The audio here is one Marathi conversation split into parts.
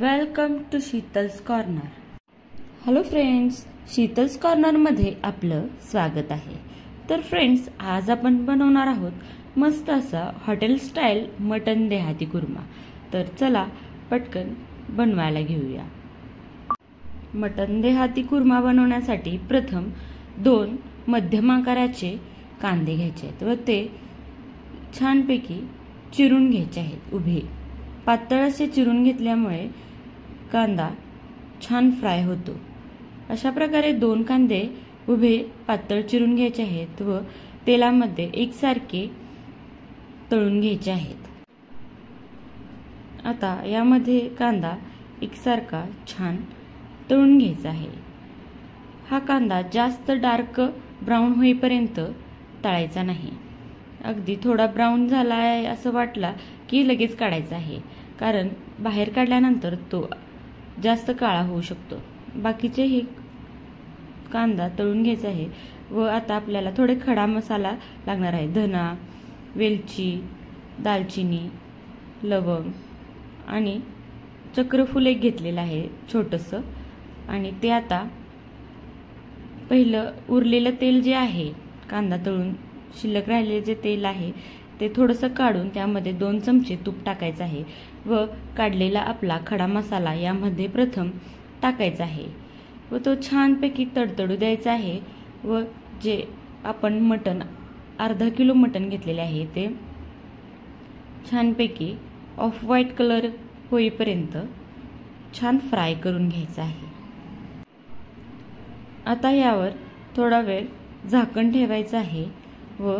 Welcome to Sheetal's corner hello friends Sheetal's कॉर्नरमध्ये आपलं स्वागत आहे. तर फ्रेंड्स आज आपण बनवणार आहोत मस्त असा हॉटेल स्टाईल मटन देहाती कुर्मा. तर चला पटकन बनवायला घेऊया. मटन देहाती कुर्मा बनवण्यासाठी प्रथम दोन मध्यम आकाराचे कांदे घ्यायचे आहेत व ते छानपैकी चिरून घ्यायचे आहेत. उभे पातळ असे चिरून घेतल्यामुळे कांदा छान फ्राय होतो. अशा प्रकारे दोन कांदे उभे पातळ चिरून घ्यायचे आहेत व तेलामध्ये एकसारखे तळून घ्यायचे आहेत. आता यामध्ये कांदा एकसारखा छान तळून घ्यायचा आहे. हा कांदा जास्त डार्क ब्राऊन होईपर्यंत तळायचा नाही. अगदी थोडा ब्राऊन झाला आहे असं वाटला की लगेच काढायचा आहे. कारण बाहेर काढल्यानंतर तो जास्त काळा होऊ शकतो. बाकीचे हे कांदा तळून घ्यायचा आहे व आता आपल्याला थोडे खडा मसाला लागणार आहे. धना वेलची दालचिनी लवंग आणि चक्रफूल एक घेतलेलं आहे छोटंसं. आणि ते आता पहिलं उरलेलं तेल जे आहे कांदा तळून शिल्लक राहिलेले जे तेल आहे ते थोडंसं काढून त्यामध्ये दोन चमचे तूप टाकायचं आहे व काढलेला आपला खडा मसाला यामध्ये प्रथम टाकायचा आहे. व तो छानपैकी तडतडू द्यायचा आहे व जे आपण मटण अर्धा किलो मटण घेतलेले आहे ते छानपैकी ऑफ व्हाईट कलर होईपर्यंत छान फ्राय करून घ्यायचं आहे. आता यावर थोडा वेळ झाकण ठेवायचं आहे व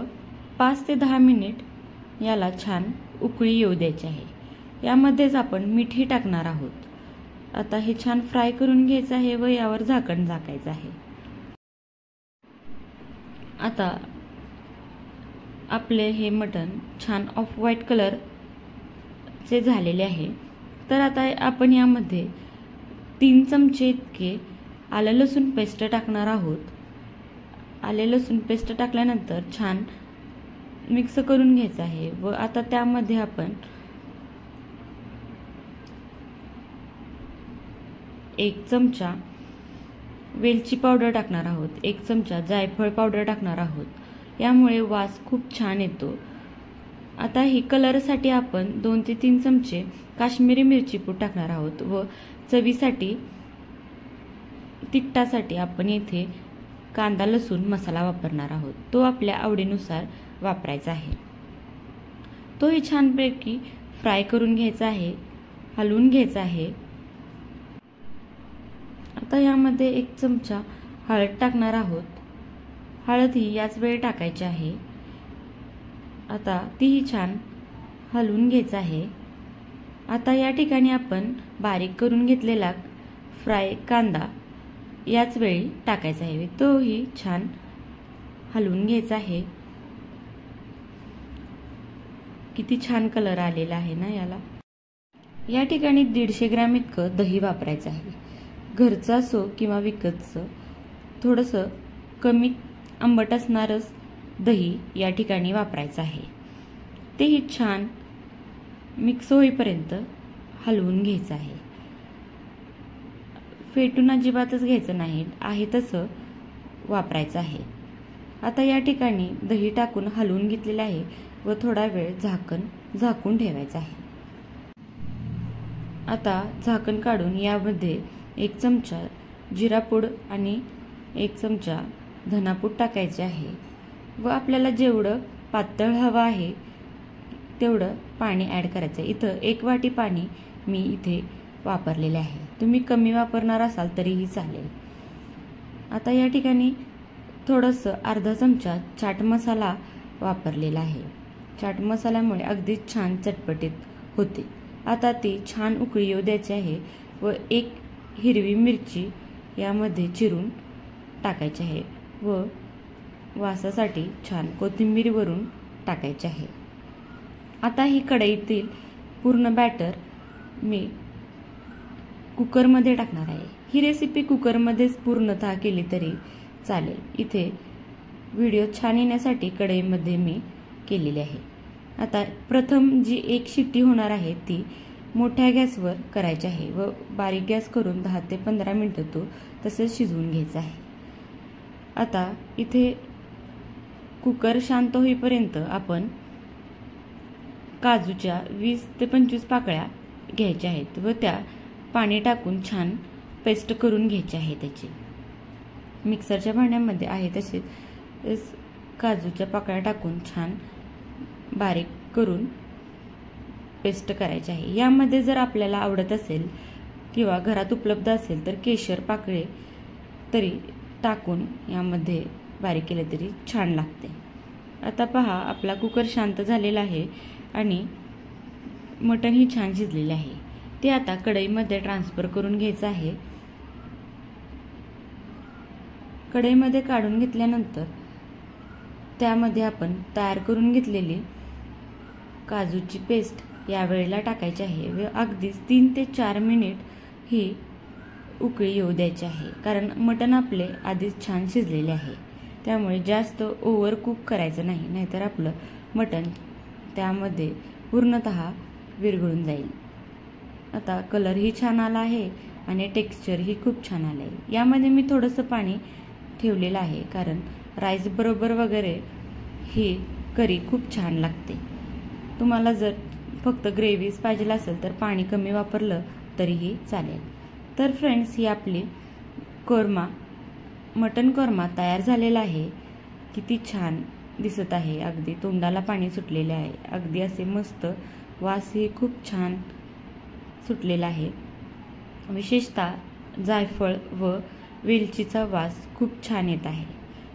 पाच ते दहा मिनिट याला छान उकळी येऊ द्यायची आहे. यामध्येच आपण मिठी टाकणार आहोत. आता हे छान फ्राय करून घ्यायचं आहे व यावर झाकण झाकायचं आहे. आता आपले हे मटण छान ऑफ व्हाईट कलरचे झालेले आहे. तर आता आपण यामध्ये तीन चमचे इतके आलं लसूण पेस्ट टाकणार आहोत. आले लसूण पेस्ट टाकल्यानंतर छान मिक्स करून घ्यायचं आहे. व आता त्यामध्ये आपण एक चमचा वेलची पावडर टाकणार आहोत. एक चमचा जायफळ पावडर टाकणार आहोत. यामुळे वास खूप छान येतो. आता ही कलरसाठी आपण दोन ते तीन चमचे काश्मीरी मिरची पूड टाकणार आहोत. व चवीसाठी तिखटासाठी आपण येथे कांदा लसूण मसाला वापरणार आहोत. तो आपल्या आवडीनुसार वापरायचा आहे. तोही छानपैकी फ्राय करून घ्यायचा आहे हलवून घ्यायचा आहे. आता यामध्ये एक चमचा हळद टाकणार आहोत. हळद ही याच वेळी टाकायची आहे. आता तीही छान हलवून घ्यायचं आहे. आता या ठिकाणी आपण बारीक करून घेतलेला फ्राय कांदा याच वेळी टाकायचा आहे. तोही छान हलवून घ्यायचा आहे. किती छान कलर आलेला आहे ना याला. या ठिकाणी दीडशे ग्रॅम इतकं दही वापरायचं आहे. घरचं असो किंवा विकतचं थोडंसं कमी आंबट असणारच दही या ठिकाणी वापरायचं आहे. तेही छान मिक्स होईपर्यंत हलवून घ्यायचं आहे. फेटून अजिबातच घ्यायचं नाही. आहे तसं वापरायचं आहे. आता या ठिकाणी दही टाकून हलवून घेतलेलं आहे व थोडा वेळ झाकण झाकून ठेवायचं आहे. आता झाकण काढून यामध्ये एक चमचा जिरापूड आणि एक चमचा धनापूड टाकायचे आहे व आपल्याला जेवढं पातळ हवं आहे तेवढं पाणी ॲड करायचं आहे. इथं एक वाटी पाणी मी इथे वापरलेले आहे. तुम्ही कमी वापरणार असाल तरीही चालेल. आता या ठिकाणी थोडंसं अर्धा चमचा चाट मसाला वापरलेला आहे. चाट मसाल्यामुळे अगदीच छान चटपटीत होते. आता ती छान उकळी येऊ द्यायची आहे व एक हिरवी मिरची यामध्ये चिरून टाकायची आहे व वासासाठी छान कोथिंबीरवरून टाकायची आहे. आता ही कढईतील पूर्ण बॅटर मी कुकरमध्ये टाकणार आहे. ही रेसिपी कुकरमध्येच पूर्णतः केली तरी चालेल. इथे व्हिडिओ छान येण्यासाठी कढईमध्ये मी केलेली आहे. आता प्रथम जी एक शिट्टी होणार आहे ती मोठ्या गॅसवर करायची आहे व बारीक गॅस करून दहा ते पंधरा मिनटं तो तसेच शिजवून घ्यायचा आहे. आता इथे कुकर शांत होईपर्यंत आपण काजूच्या वीस ते पंचवीस पाकळ्या घ्यायच्या आहेत व त्या पाणी टाकून छान पेस्ट करून घ्यायची आहे त्याची. मिक्सरच्या भांड्यामध्ये आहे तसेच काजूच्या पाकळ्या टाकून छान बारीक करून पेस्ट करायची आहे. यामध्ये जर आपल्याला आवडत असेल किंवा घरात उपलब्ध असेल तर केशर पाकळे तरी टाकून यामध्ये बारीक केले तरी छान लागते. आता पहा आपला कुकर शांत झालेला आहे आणि मटणही छान शिजलेले आहे. ते आता कढईमध्ये ट्रान्सफर करून घ्यायचं आहे. कढईमध्ये काढून घेतल्यानंतर त्यामध्ये आपण तयार करून घेतलेली काजूची पेस्ट यावेळेला टाकायची आहे व अगदीच तीन ते चार मिनिट ही उकळी येऊ द्यायची आहे. कारण मटण आपले आधीच छान शिजलेले आहे. त्यामुळे जास्त ओव्हर कुक करायचं नाही नाहीतर आपलं मटण त्यामध्ये पूर्णत विरघळून जाईल. आता कलरही छान आला आहे आणि टेक्स्चरही खूप छान आलं आहे. यामध्ये मी थोडंसं पाणी ठेवलेलं आहे कारण राईस बरोबर वगैरे ही करी खूप छान लागते. तुम्हाला जर फक्त ग्रेव्हीज पाहिजे असेल तर पाणी कमी वापरलं तरीही चालेल. तर फ्रेंड्स ही आपली कोरमा मटन कोरमा तयार झालेला आहे. किती छान दिसत आहे. अगदी तोंडाला पाणी सुटलेले आहे. अगदी असे मस्त वासही खूप छान सुटलेला आहे. विशेषतः जायफळ व वेलचीचा वास खूप छान येत आहे.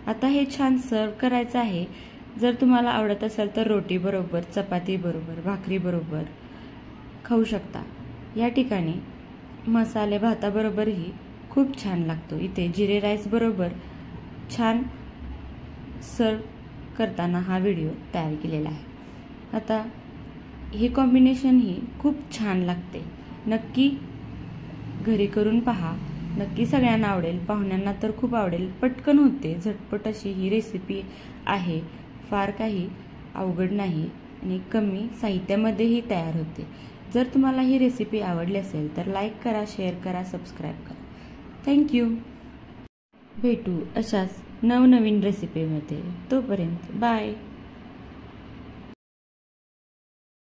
आता हे छान सर्व करायचं आहे. जर तुम्हाला आवडत असेल तर रोटीबरोबर चपातीबरोबर भाकरीबरोबर खाऊ शकता. या ठिकाणी मसाले भाताबरोबरही खूप छान लागतो. इथे जिरे राईसबरोबर छान सर्व करताना हा व्हिडिओ तयार केलेला आहे. आता हे कॉम्बिनेशन ही खूप छान लागते. नक्की घरी करून पहा. नक्की सगळ्यांना आवडेल. पाहुण्यांना तर खूप आवडेल. पटकन होते. झटपट अशी ही रेसिपी आहे. फार काही अवघड नाही आणि कमी साहित्यामध्येही तयार होते. जर तुम्हाला ही रेसिपी आवडली असेल तर लाईक करा शेअर करा सबस्क्राईब करा. थँक्यू भेटू अशाच नवनवीन रेसिपीमध्ये तोपर्यंत बाय